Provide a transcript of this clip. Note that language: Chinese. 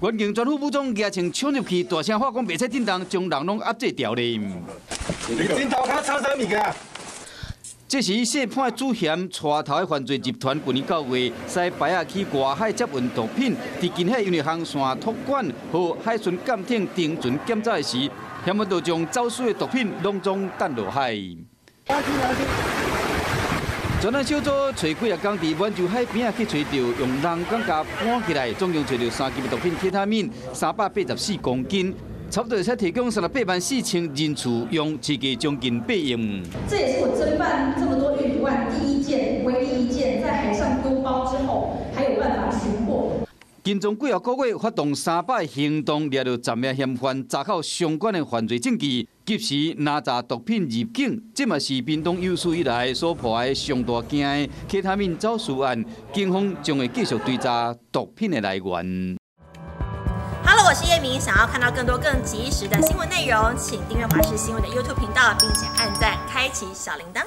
关警全副武装，举枪冲入去，大声话讲，袂使震动，将人拢压制掉咧。镜头卡差啥物件？这时，涉判主嫌带头的犯罪集团，去年九月在白亚去外海接运毒品，伫近海因为航线托管和海巡舰艇停船检查时，嫌们就将走私的毒品拢总弹落海。专案小组找几日工伫满洲海边啊去找到用人工甲搬起来，总共找到三级毒品 K 他命三百八十四公斤，差不多才提供三十八万四千人次用，刺激将近八亿。这也是我侦办这么多运毒案第一件、唯一一件在海上丢包之后还有办法寻获。警方几个月发动三百行动，抓到十名嫌犯，查扣相关的犯罪证据。及时拿查毒品入境，这嘛是屏东有史以来所破的上大件的其他命走私案。警方将会继续追查毒品的来源。Hello，我是叶明，想要看到更多更及时的新闻内容，请订阅华视新闻的 YouTube 频道，并且按赞，开启小铃铛。